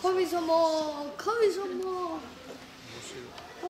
神様神様。